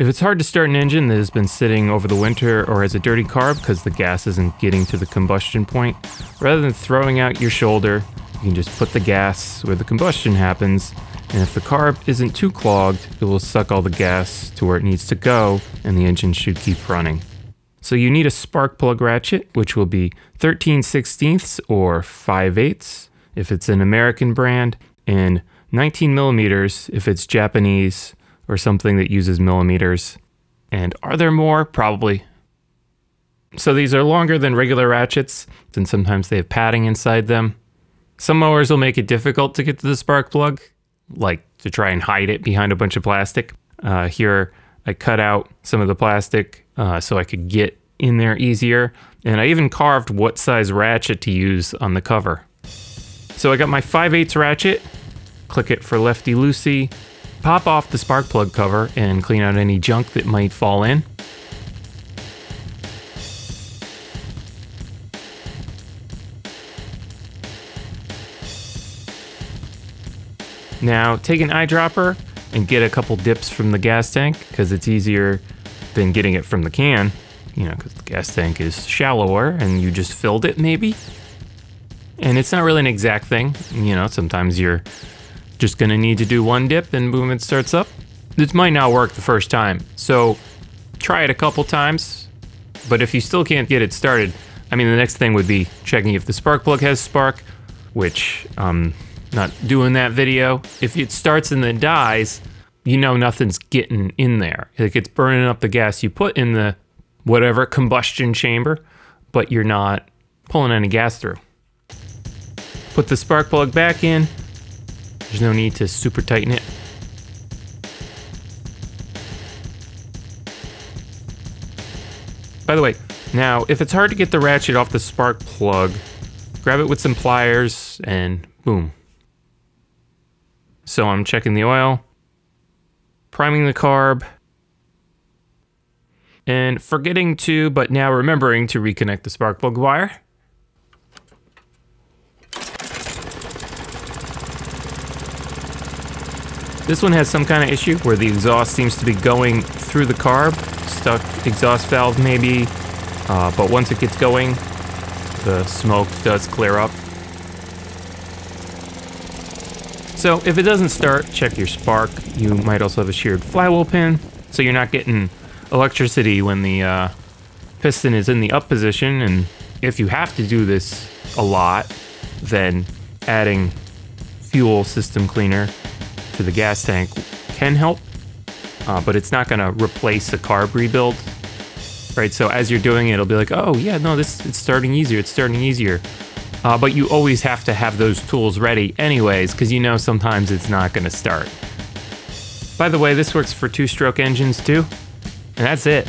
If it's hard to start an engine that has been sitting over the winter or has a dirty carb because the gas isn't getting to the combustion point, rather than throwing out your shoulder, you can just put the gas where the combustion happens, and if the carb isn't too clogged, it will suck all the gas to where it needs to go, and the engine should keep running. So you need a spark plug ratchet, which will be 13 16ths or 5 eighths if it's an American brand, and 19 millimeters if it's Japanese or something that uses millimeters. And are there more? Probably. So these are longer than regular ratchets, and sometimes they have padding inside them. Some mowers will make it difficult to get to the spark plug, like to try and hide it behind a bunch of plastic. Uh, here, I cut out some of the plastic uh, so I could get in there easier, and I even carved what size ratchet to use on the cover. So I got my 5 8 ratchet, click it for lefty loosey, Pop off the spark plug cover and clean out any junk that might fall in. Now take an eyedropper and get a couple dips from the gas tank because it's easier than getting it from the can, you know, because the gas tank is shallower and you just filled it maybe. And it's not really an exact thing, you know, sometimes you're just gonna need to do one dip and boom, it starts up. This might not work the first time, so try it a couple times. But if you still can't get it started, I mean, the next thing would be checking if the spark plug has spark, which I'm not doing that video. If it starts and then dies, you know nothing's getting in there. Like it's burning up the gas you put in the whatever combustion chamber, but you're not pulling any gas through. Put the spark plug back in, there's no need to super tighten it. By the way, now if it's hard to get the ratchet off the spark plug, grab it with some pliers and boom. So I'm checking the oil, priming the carb, and forgetting to, but now remembering to reconnect the spark plug wire. This one has some kind of issue where the exhaust seems to be going through the carb, stuck exhaust valve maybe, uh, but once it gets going, the smoke does clear up. So if it doesn't start, check your spark. You might also have a sheared flywheel pin, so you're not getting electricity when the uh, piston is in the up position. And if you have to do this a lot, then adding fuel system cleaner to the gas tank can help, uh, but it's not going to replace the carb rebuild. Right, so as you're doing it, it'll be like, oh yeah, no, this it's starting easier, it's starting easier. Uh, but you always have to have those tools ready anyways, because you know sometimes it's not going to start. By the way, this works for two-stroke engines too, and that's it.